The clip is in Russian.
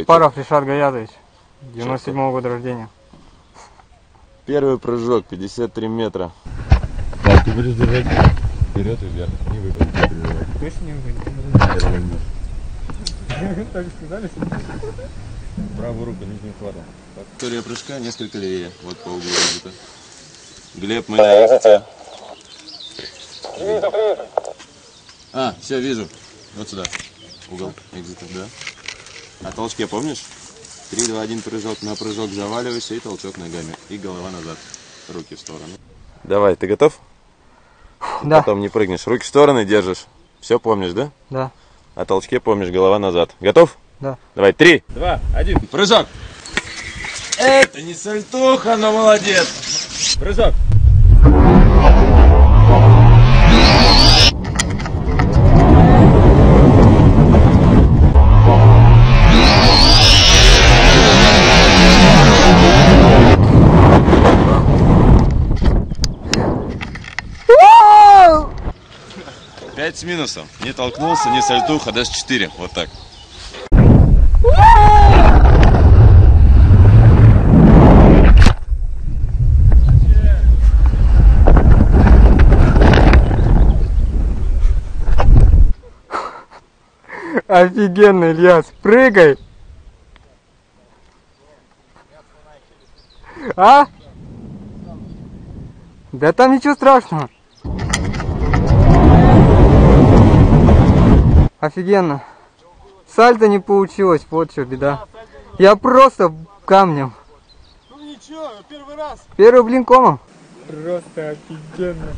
Япаров Ришат Гаязович, 97 -го года рождения. Первый прыжок, 53 метра. Так, ты будешь держать вперед и вверх. Не выпад. Точно не Так сказали? Правую руку нижним хватом. История прыжка несколько левее. Вот по углу экзита. Глеб, мы экзите. А, все, вижу. Вот сюда. Угол экзита, да. А толчке помнишь? 3, 2, 1 прыжок. На прыжок заваливайся и толчок ногами. И голова назад. Руки в сторону. Давай, ты готов? Да, Потом не прыгнешь. Руки в стороны держишь. Все помнишь, да? да, О толчке помнишь, голова назад. Готов? да. Давай, три, два, один. Прыжок. Это не сальтуха, но молодец. Прыжок. Пять с минусом. Не толкнулся, не сальтуха, даже четыре. Вот так. Офигенно, Ильяс, прыгай! А? Да там ничего страшного. Офигенно. Сальто не получилось, вот что беда. Я просто камнем. Ну ничего, первый раз. Первый блин комом. Просто офигенно.